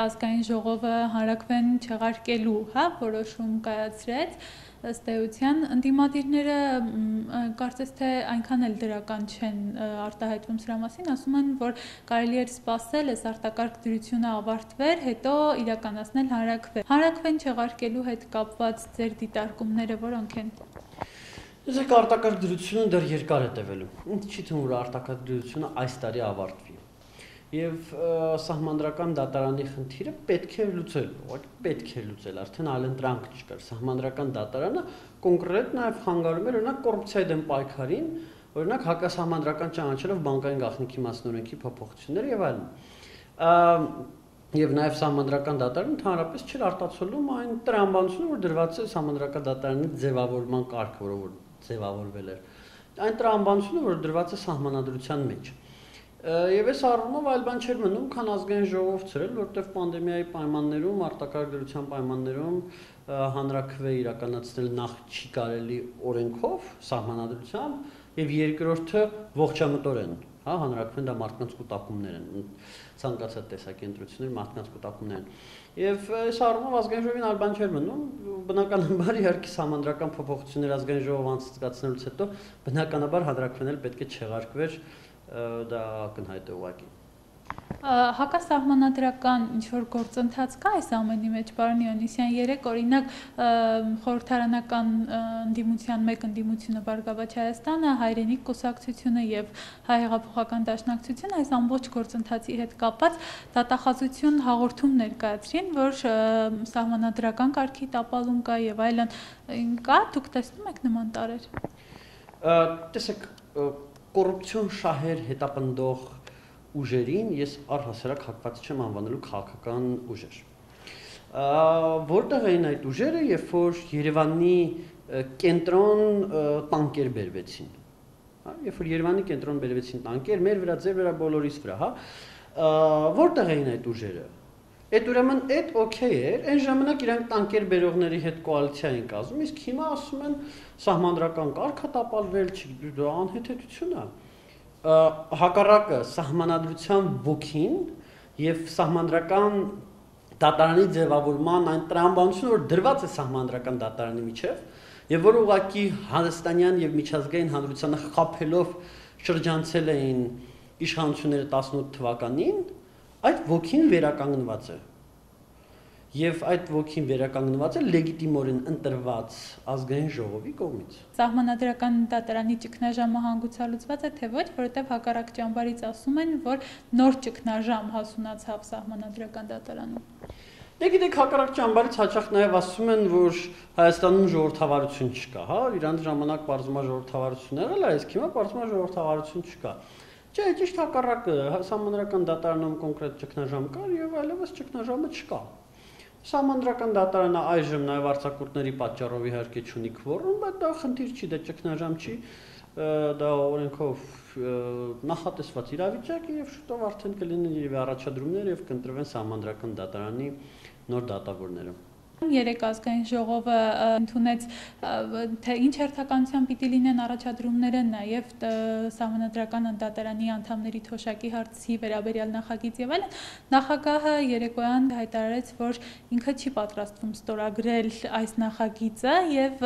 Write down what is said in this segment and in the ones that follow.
ազգային ժողովը հանրակրվեն չեղարկելու, հա, որոշում կայացրեց, ըստ էության ընդդիմադիրները կարծես թե այնքան էլ դրական չեն արտահայտվում սրա մասին, ասում են, որ կարելի էր սпасել այս արտակարգ դրությունը ավարտվեր, հետո իրականացնել հանրակրվեն։ Հանրակրվեն չեղարկելու հետ կապված ձեր դիտարկումները որոնք են։ Իսկ արտակարգ դրությունը դեռ երկար է տևելու։ Ինչ չի թվում, որ արտակարգ դրությունը այս տարի ավարտվի եւ սահմանադրական դատարանի խնդիրը պետք է լուծել, ուղղակի պետք է լուծել, արդեն այլընտրանք չկար։ Սահմանադրական դատարանը կոնկրետ նաեւ խանգարում էր օրինակ կոռուպցիայի դեմ պայքարին, օրինակ հակասահմանադրական ճանաչելով բանկային գաղտնիքի մասնորենքի փոփոխություններ եւ այլն։ Եվ նաև սահմանադրական դատարանը ընդհանրապես չէր արտացոլում այն տրամաբանությունը, որ դրված է սահմանադրական դատարանի ձևավորման կարգը, որը որ ձևավորվել էր։ Այն տրամաբանությունը, որ դրված է սահմանադրության մեջ։ Եվ այս առումով այլ բան չէր մնում, քան ազգային ժողով ծրել, որտեղ պանդեմիայի պայմաններում, արտակարգության պայմաններում հանրակրվե իրականացնել նախ չի կարելի օրենքով, սահմանադրությամբ, եւ երկրորդը ողջամտորեն, հա, հանրակրվեն դա մարդկանց կուտակումներ են, ցանկացած տեսակի ընտրություններ մարդկանց կուտակումներ են։ Եվ այս առումով ազգային ժողովին այլ բան չէր մնում, բնականաբար իհարկե համանդրական փոփոխություններ ազգային ժողով անցկացնելուց հետո բնականաբար հանրակրվեն էլ պետք է չեղարկվեր դա ակնհայտ է ուղղակի հակասահմանադրական ինչ որ գործընթաց կա այս ամենի մեջ պարոն Իոնիսյան երեք օրինակ խորհրդարանական ընդդիմության մեկ ընդդիմությունը Բարգավաճ Հայաստանը հայրենիք կուսակցությունը եւ հայ հեղափոխական դաշնակցությունը այս ամբողջ գործընթացի հետ կապված դատախազություն հաղորդում ներկայացրին որ սահմանադրական կարգի տապալում կա եւ այլն կա դուք տեսնում եք նման տարեր տեսեք կոռուպցիոն շահեր հետապնդող ուժերին ես առհասարակ հակված չեմ անվանելու քաղաքական ուժեր։ Որտեղ էին այդ ուժերը, երբ որ Երևանի կենտրոն տանկեր բերվեցին։ Հա, երբ որ Երևանի կենտրոն բերվեցին տանկեր, մեր վրա, ձեր վրա, բոլորիս վրա, հա։ Որտեղ էին այդ ուժերը։ Այդ ուրեմն այդ օքեյ էր, այն ժամանակ իրանք տանկեր բերողների հետ կոալիցիա են կազմում, իսկ հիմա ասում են սահմանադրական կարգը տապալվել, դա անհեթեթություն է։ Հակառակը սահմանադրության ոգին եւ սահմանադրական դատարանի ձևավորման այն տրամաբանությունը, որ դրված է սահմանադրական դատարանի միջև եւ որ ուղակի Հայաստանյան եւ միջազգային հանրությանը խափելով շրջանցել էին իշխանությունները 18 թվականին, այդ ոգին վերականգնված է եւ այդ ոգին վերականգնված է լեգիտիմորեն ընտրված ազգային ժողովի կողմից։ Սահմանադրական դատարանի ճգնաժամը հանգուցալուծված է թե ոչ, որովհետեւ հակառակ ճամբարից ասում են, որ նոր ճգնաժամ հասունացավ սահմանադրական դատարանում։ Դե գիտեք, հակառակ ճամբարից հաճախ նաև ասում են, որ Հայաստանում ժողովրդավարություն չկա, հա, իրանց ժամանակ բարձմա ժողովրդավարություն եղել է, իսկ հիմա բարձմա ժողովրդավարություն չկա։ Չէ, ճիշտ հակառակը, համանդրական դատարանում կոնկրետ ճգնաժամ կար եւ այլևս ճգնաժամը չկա։ Համանդրական դատարանը այժմ նաեւ արցակուրտների պատճառով իհարկե չունի քվորում, բայց դա խնդիր չի, դա ճգնաժամ չի, դա օրենքով նախատեսված իրավիճակ է եւ շուտով արդեն կլինեն եւ առաջադրումներ եւ կընտրվեն համանդրական դատարանի նոր դատավորները։ Երեք ազգային ժողովը ընդունեց թե ինչ հերթականությամբ պիտի լինեն առաջադրումները, նաև սահմանադրական դատարանի անդամների թոշակի հարցի վերաբերյալ նախագիծ եւ այլն։ Նախագահը երեկոյան հայտարարեց, որ ինքը չի պատրաստվում ստորագրել այս նախագիծը եւ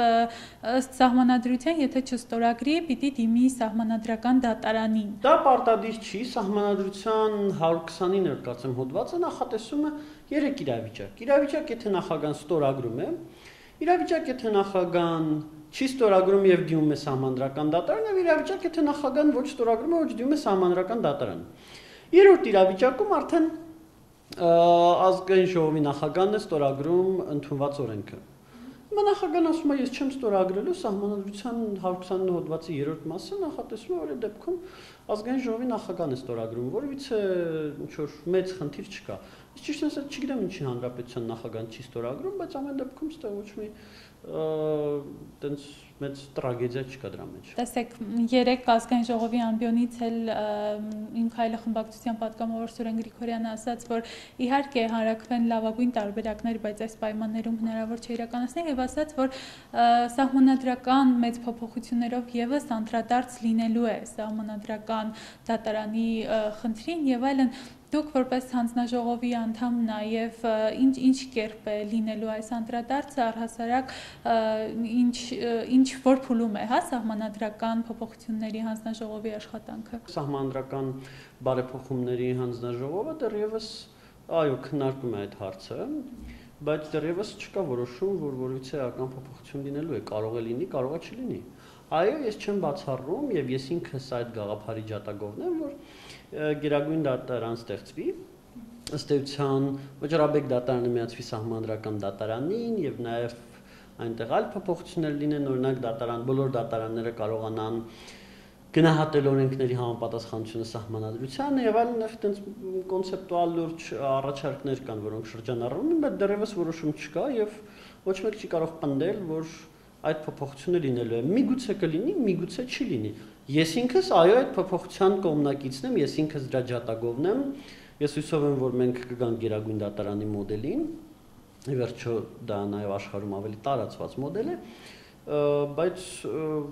ըստ սահմանադրության, եթե չստորագրի, պիտի դիմի սահմանադրական դատարանին։ Դա պարտադիր չի, սահմանադրության 129 կարծեմ հոդվածը նախատեսում է երեք իրավիճակ։ Իրավիճակ, եթե նախագահան ստորագրում է, իրավիճակ, եթե նախագահան չի ստորագրում եւ դիմում է համանդրական դատարան, եւ իրավիճակ, եթե նախագահան ոչ ստորագրում է, ոչ դիմում է համանդրական դատարան։ Երրորդ իրավիճակում արդեն ազգային ժողովի նախագահն է ստորագրում ընդունված օրենքը։ Նախագահն ասում է, ես չեմ ստորագրելու սահմանադրության 129 հոդվածի 3-րդ մասը նախատեսում է, որ այդ դեպքում ազգային ժողովի նախագահն է ստորագրում, որովհետեւ ինչ որ մեծ խնդիր չկա։ Իսկ ճիշտ ասած չգիտեմ ինչի հանրապետության նախագահան չի ստորագրում, բայց ամեն դեպքում ստեղ ոչ մի տենց մեծ տրագեդիա չկա դրա մեջ։ Տեսեք, երեք ազգային ժողովի ամբիոնից էլ իմ քայլը խմբակցության պատգամավոր Սուրեն Գրիգորյանը ասաց, որ իհարկե հանրակրվեն լավագույն տարբերակներ, բայց այս պայմաններում հնարավոր չէ իրականացնել եւ ասաց, որ սահմանադրական մեծ փոփոխություններով եւս անդրադարձ լինելու է սահմանադրական դատարանի խնդրին եւ այլն Դուք որպես հանձնաժողովի անդամ նաև ինչ ինչ կերպ է լինելու այս անդրադարձը առհասարակ ինչ ինչ որ փուլում է, հա, սահմանադրական փոփոխությունների հանձնաժողովի աշխատանքը։ Սահմանադրական բարեփոխումների հանձնաժողովը դեռևս այո, քննարկում է այդ հարցը բայց դեռևս չկա որոշում, որ որից էական փոփոխություն լինելու է, կարող է լինի, կարող է չլինի։ Այո, ես չեմ բացառում եւ ես ինքս այդ գաղափարի ջատագովն եմ, որ գերագույն դատարան ստեղծվի, ըստ էության Վճռաբեկ դատարանը միացվի սահմանադրական դատարանին եւ նաեւ այնտեղ այլ փոփոխություններ լինեն, օրինակ դատարան բոլոր դատարանները կարողանան գնահատել օրենքների համապատասխանությունը սահմանադրությանը եւ այլն այդտենց կոնցեպտուալ լուրջ առաջարկներ կան, որոնք շրջանառվում են, բայց դեռևս որոշում չկա եւ ոչ մեկ չի կարող պնդել, որ այդ փոփոխությունը լինելու է։ Միգուցե կլինի, միգուցե չի լինի։ Ես ինքս այո այդ փոփոխության կողմնակիցն եմ, ես ինքս դրա ջատագովն եմ։ Ես հույսով եմ, որ մենք կգանք Գերագույն դատարանի մոդելին։ Ի վերջո դա նաև աշխարհում ավելի տարածված մոդել է, բայց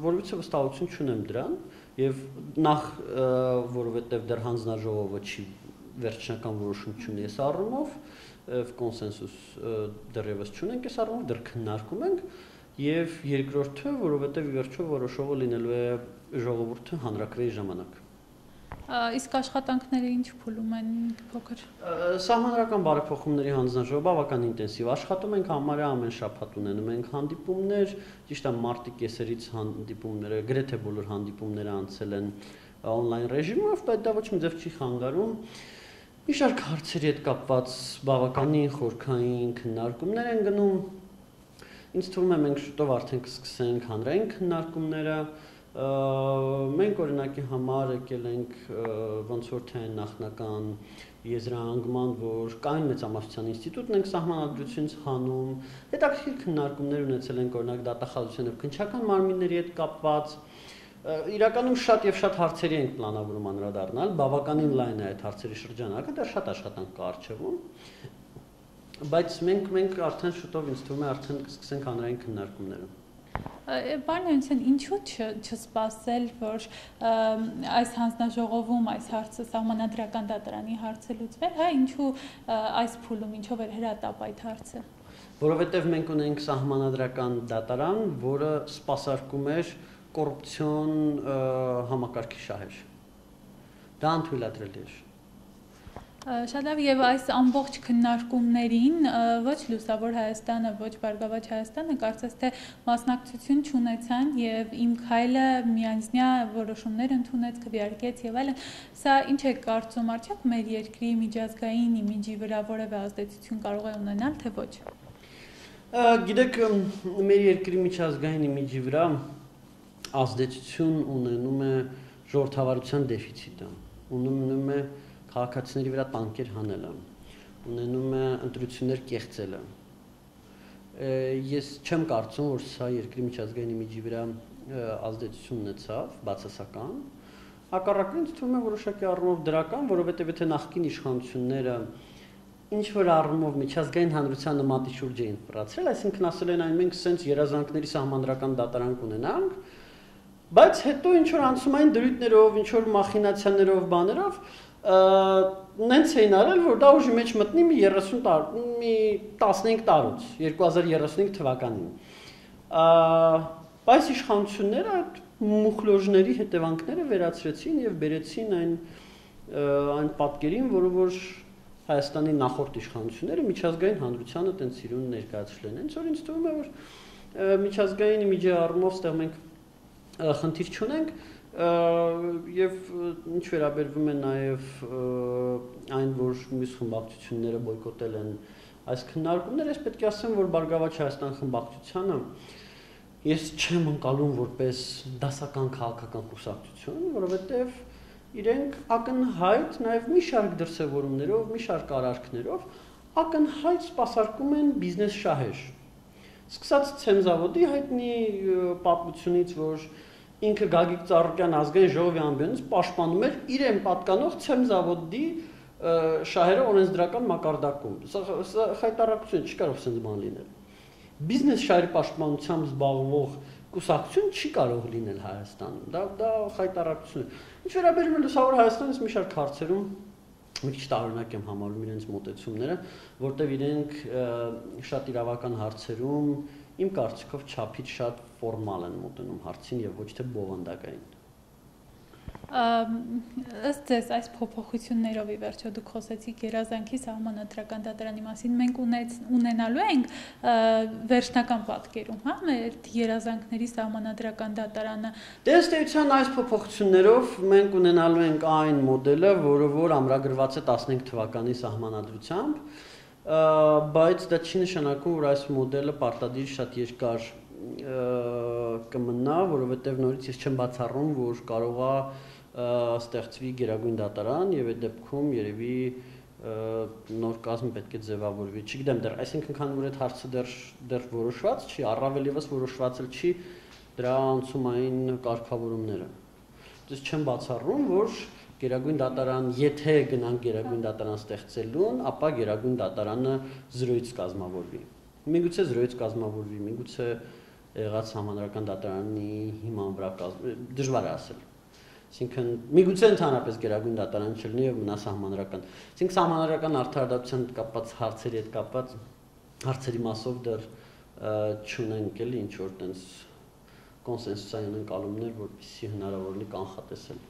որովհետեւ վստահություն չունեմ դրան եւ նախ որովհետեւ դեռ հանձնաժողովը չի վերջնական որոշում չունի այս առումով, կոնսենսուս դեռևս չունենք այս առումով, դեռ քննարկում ենք եւ երկրորդը, որովհետեւ ի վերջո որոշողը լինելու է ժողովուրդը հանրակրվեի ժամանակ։ Իսկ աշխատանքները ինչ փուլում են փոքր։ Սահմանադրական բարեփոխումների հանձնաժողովը բավական ինտենսիվ աշխատում ենք, համարյա ամեն շաբաթ ունենում ենք հանդիպումներ, ճիշտ է մարտի կեսերից հանդիպումները, գրեթե բոլոր հանդիպումները անցել են on-line ռեժիմով, բայց դա ոչ մի ձև չի խանգարում մի շարք հարցերի հետ կապված բավականին խորքային քննարկումներ են գնում Ինձ թվում է մենք շուտով արդեն կսկսենք հանրային քննարկումները, մենք օրինակի համար եկել ենք ոնց որ թե նախնական եզրահանգման, որ կային մեծամասնության ինստիտուտն ենք սահմանադրությունից հանում, հետաքրքիր քննարկումներ ունեցել ենք օրինակ դատախազության եւ քնչական մարմինների հետ կապված իրականում շատ եւ շատ հարցերի ենք պլանավորում անդրադառնալ, բավականին լայն է այդ հարցերի շրջանակը, դա շատ աշխատանք կա արժևում բայց մենք մենք արդեն շուտով ինձ թվում է արդեն կսկսենք հանրային քննարկումները Բանայնցեն ինչու չսպասել, որ այս հանձնաժողովում այս հարցը սահմանադրական դատարանի հարցը լուծվեր, հա, ինչու այս փուլում ինչով էր հրատապ այդ հարցը։ Որովհետև մենք ունենք սահմանադրական դատարան, որը սпасարկում էր կոռուպցիոն համակարգի շահեր։ Դա անթույլատրելի էր։ Շատ լավ եւ այս ամբողջ քննարկումներին ոչ լուսավոր Հայաստանը, ոչ Բարգավաճ Հայաստանը կարծես թե մասնակցություն չունեցան եւ իմ քայլը միանձնյա որոշումներ ընդունեց, քվեարկեց եւ այլն։ Սա ինչ է կարծում արդյոք մեր երկրի միջազգային իմիջի վրա որևէ ազդեցություն կարող է ունենալ, թե ոչ։ Գիտեք, մեր երկրի միջազգային իմիջի վրա ազդեցություն ունենում է ժողովրդավարության դեֆիցիտը։ Ունենում է քաղաքացիների վրա տանկեր հանելը, ունենում է ընտրություններ կեղծելը։ Ես չեմ կարծում, որ սա երկրի միջազգային իմիջի վրա ազդեցություն ունեցավ, բացասական։ Հակառակն ինձ թվում է որոշակի առումով դրական, որովհետև եթե նախկին իշխանությունները ինչ որ առումով միջազգային հանրության նմատի շուրջ էին ֆրացրել, այսինքն ասել են այն մենք սենց երազանքների սահմանադրական դատարան կունենանք, բայց հետո ինչ որ անցում այն դրույթներով, ինչ որ մախինացիաներով, բաներով նենց էին արել, որ դա ուժի մեջ մտնի մի 30 տար, մի 15 տարուց, 2035 թվականին։ Բայց իշխանությունները այդ մուխլոժների հետևանքները վերացրեցին եւ բերեցին այն այն պատկերին, որը որ Հայաստանի նախորդ իշխանությունները միջազգային հանրությանը տենց սիրուն ներկայացրել են։ Հենց որ ինձ թվում է, որ միջազգային միջի առումով ստեղ մենք խնդիր չունենք, եւ ինչ վերաբերվում է նաեւ այն, որ մյուս խմբակցությունները բոյկոտել են այս քննարկումները, ես պետք է ասեմ, որ Բարգավաճ Հայաստան խմբակցությանը ես չեմ անցալում որպես դասական քաղաքական կուսակցություն, որովհետեւ իրենք ակնհայտ նաեւ մի շարք դրսևորումներով, մի շարք արարքներով ակնհայտ սпасարկում են բիզնես շահեր։ Սկսած ցեմզավոդի հայտնի պատմությունից, որ ինքը Գագիկ Ծառուկյան ազգային ժողովի ամբիոնից պաշտպանում էր իրեն պատկանող ցեմզավոդի շահերը օրենսդրական մակարդակում։ Սա խայտարակություն չի կարող սենց բան լինել։ Բիզնես շահերի պաշտպանությամբ զբաղվող կուսակցություն չի կարող լինել Հայաստանում։ Դա դա խայտարակություն է։ Ինչ վերաբերում է լուսավոր Հայաստանից մի շարք հարցերում մի քիչ տարօրինակ եմ համարում իրենց մոտեցումները, որտեվ իրենք շատ իրավական հարցերում իմ կարծիքով չափից շատ ֆորմալ են մոտենում հարցին եւ ոչ թե բովանդակային ըստ ձեզ այս փոփոխություններով ի վերջո դուք խոսեցիք երազանքի սահմանադրական դատարանի մասին մենք ունեց ունենալու ենք վերջնական պատկերում հա մեր երազանքների սահմանադրական դատարանը էության այս փոփոխություններով մենք ունենալու ենք այն մոդելը որը որ ամրագրված է 15 թվականի սահմանադրությամբ բայց դա չի նշանակում որ այս մոդելը պարտադիր շատ երկար կմնա, որովհետև նորից ես չեմ բացառում, որ կարողա ստեղծվի Գերագույն դատարան եւ այդ դեպքում երևի նոր կազմ պետք է ձևավորվի։ Չգիտեմ դեռ, այսինքն քան որ այդ հարցը դեռ դեռ որոշված չի, առավել եւս որոշված էլ չի դրա անցումային կարգավորումները։ Դες չեմ բացառում, որ Գերագույն դատարան, եթե գնանք Գերագույն դատարան ստեղծելուն, ապա Գերագույն դատարանը զրոյից կազմավորվի։ Միգուցե զրոյից կազմավորվի, միգուցե եղած համանրական դատարանի հիման վրա կազմ դժվար է ասել Այսինքն միգուցե ընդհանրապես գերագույն դատարան չլինի եւ մնա սահմանադրական։ Այսինքն սահմանադրական արդարադատության կապված հարցերի հետ կապված հարցերի մասով դեռ չունենք էլի ինչ որ տենց կոնսենսուսային ընկալումներ, որպեսզի հնարավոր լինի կանխատեսել։